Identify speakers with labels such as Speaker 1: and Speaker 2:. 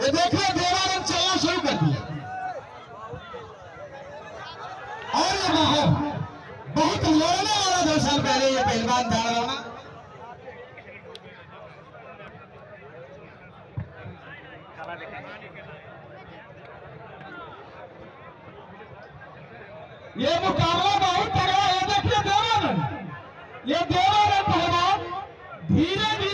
Speaker 1: ये देखिए देवानंद चलना शुरू कर दिया। और ये बहुत बहुत लड़ने वाला दो साल पहले ये पहलवान था ये मुकाबला बहुत तगड़ा है देखिए देवानंद ये देवानंद पहलवान धीरे धीरे